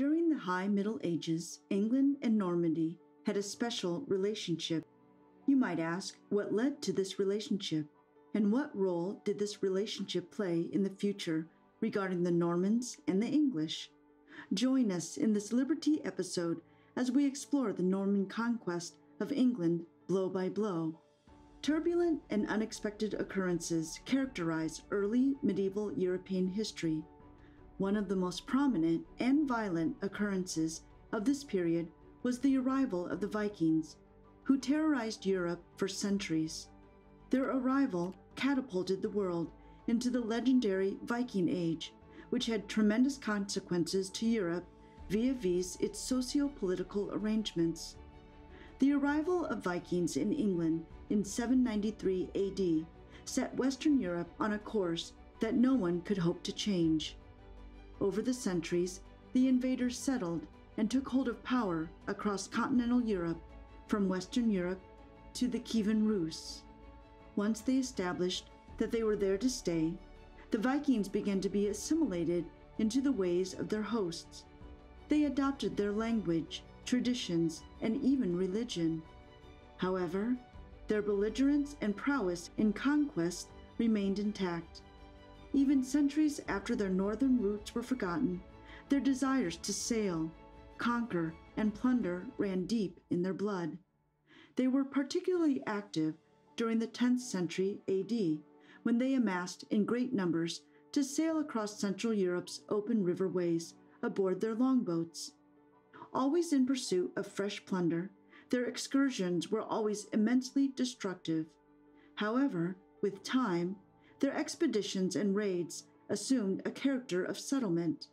During the High Middle Ages, England and Normandy had a special relationship. You might ask what led to this relationship, and what role did this relationship play in the future regarding the Normans and the English? Join us in this Liber-Tea episode as we explore the Norman conquest of England blow by blow. Turbulent and unexpected occurrences characterize early medieval European history. One of the most prominent and violent occurrences of this period was the arrival of the Vikings, who terrorized Europe for centuries. Their arrival catapulted the world into the legendary Viking Age, which had tremendous consequences to Europe via vis its socio political arrangements. The arrival of Vikings in England in 793 AD set Western Europe on a course that no one could hope to change. Over the centuries, the invaders settled and took hold of power across continental Europe, from Western Europe to the Kievan Rus. Once they established that they were there to stay, the Vikings began to be assimilated into the ways of their hosts. They adopted their language, traditions, and even religion. However, their belligerence and prowess in conquest remained intact. Even centuries after their northern roots were forgotten, their desires to sail, conquer, and plunder ran deep in their blood. They were particularly active during the 10th century AD, when they amassed in great numbers to sail across Central Europe's open riverways aboard their longboats. Always in pursuit of fresh plunder, their excursions were always immensely destructive. However, with time, their expeditions and raids assumed a character of settlement.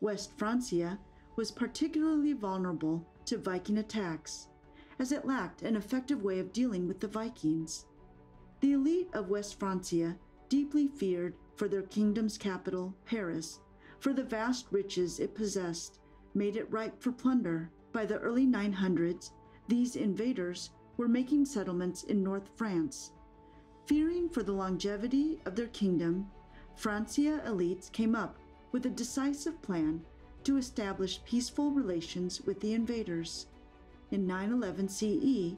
West Francia was particularly vulnerable to Viking attacks, as it lacked an effective way of dealing with the Vikings. The elite of West Francia deeply feared for their kingdom's capital, Paris, for the vast riches it possessed made it ripe for plunder. By the early 900s, these invaders were making settlements in North France. Fearing for the longevity of their kingdom, Francia elites came up with a decisive plan to establish peaceful relations with the invaders. In 911 CE,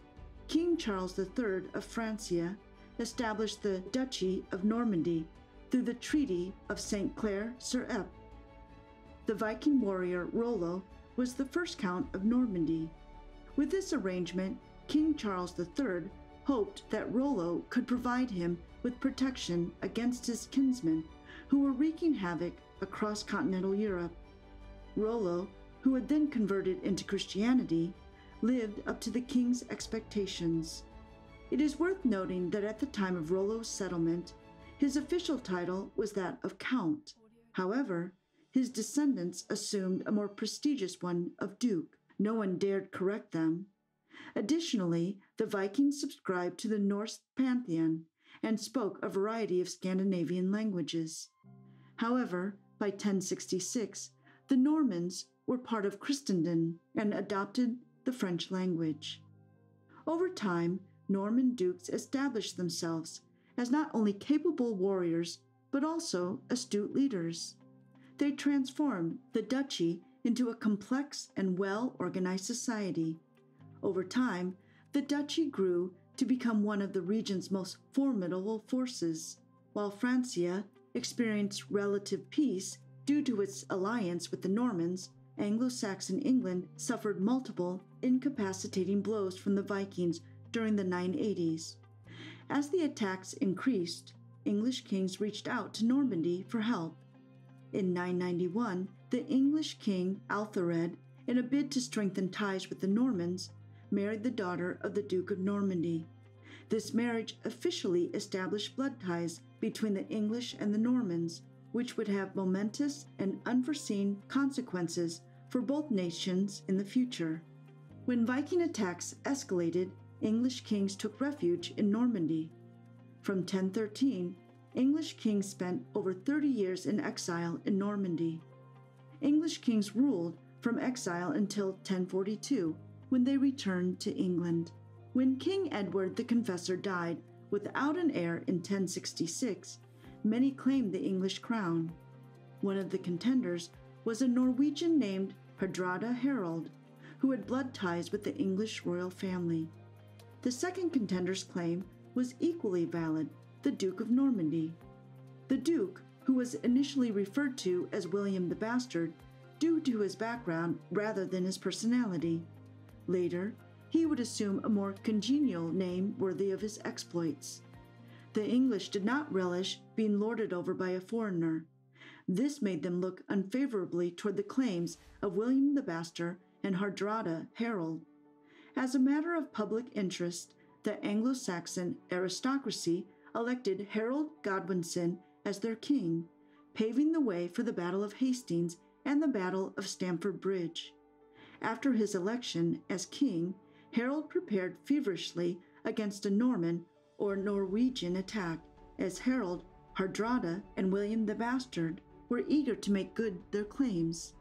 King Charles III of Francia established the Duchy of Normandy through the Treaty of St. Clair sur Epte. The Viking warrior Rollo was the first Count of Normandy. With this arrangement, King Charles III hoped that Rollo could provide him with protection against his kinsmen who were wreaking havoc across continental Europe. Rollo, who had then converted into Christianity, lived up to the king's expectations. It is worth noting that at the time of Rollo's settlement, his official title was that of Count. However, his descendants assumed a more prestigious one of Duke. No one dared correct them. Additionally, the Vikings subscribed to the Norse pantheon and spoke a variety of Scandinavian languages. However, by 1066, the Normans were part of Christendom and adopted the French language. Over time, Norman dukes established themselves as not only capable warriors, but also astute leaders. They transformed the duchy into a complex and well organized society. Over time, the duchy grew to become one of the region's most formidable forces. While Francia experienced relative peace due to its alliance with the Normans, Anglo Saxon England suffered multiple incapacitating blows from the Vikings during the 980s. As the attacks increased, English kings reached out to Normandy for help. In 991, the English king Athelred, in a bid to strengthen ties with the Normans, married the daughter of the Duke of Normandy. This marriage officially established blood ties between the English and the Normans, which would have momentous and unforeseen consequences for both nations in the future. When Viking attacks escalated, English kings took refuge in Normandy. From 1013, English kings spent over 30 years in exile in Normandy. English kings ruled from exile until 1042, when they returned to England. When King Edward the Confessor died without an heir in 1066, many claimed the English crown. One of the contenders was a Norwegian named Hardrada Harold, who had blood ties with the English royal family. The second contender's claim was equally valid the Duke of Normandy. The Duke, who was initially referred to as William the Bastard due to his background rather than his personality. Later, he would assume a more congenial name worthy of his exploits. The English did not relish being lorded over by a foreigner. This made them look unfavorably toward the claims of William the Bastard and Hardrada Harold. As a matter of public interest, the Anglo Saxon aristocracy elected Harold Godwinson as their king, paving the way for the Battle of Hastings and the Battle of Stamford Bridge. After his election as king, Harold prepared feverishly against a Norman or Norwegian attack, as Harold, Hardrada, and William the Bastard were eager to make good their claims.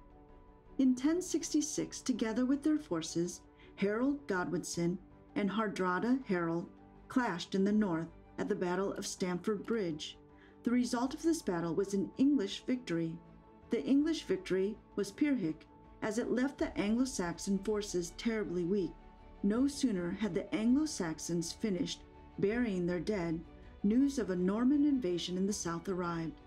In 1066, together with their forces, Harold Godwinson and Hardrada Harold clashed in the north at the Battle of Stamford Bridge. The result of this battle was an English victory. The English victory was Pyrrhic, as it left the Anglo Saxon forces terribly weak. No sooner had the Anglo Saxons finished burying their dead, news of a Norman invasion in the south arrived.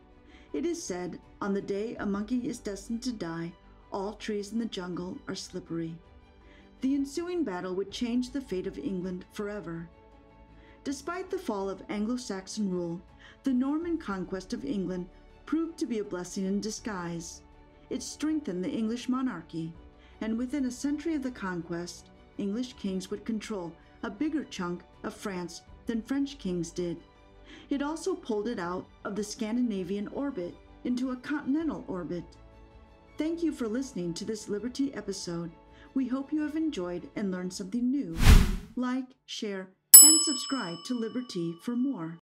It is said, on the day a monkey is destined to die, all trees in the jungle are slippery. The ensuing battle would change the fate of England forever. Despite the fall of Anglo Saxon rule, the Norman conquest of England proved to be a blessing in disguise. It strengthened the English monarchy, and within a century of the conquest, English kings would control a bigger chunk of France than French kings did. It also pulled it out of the Scandinavian orbit into a continental orbit. Thank you for listening to this Liber-Tea episode. We hope you have enjoyed and learned something new. Like, share, and subscribe to Liber-Tea for more.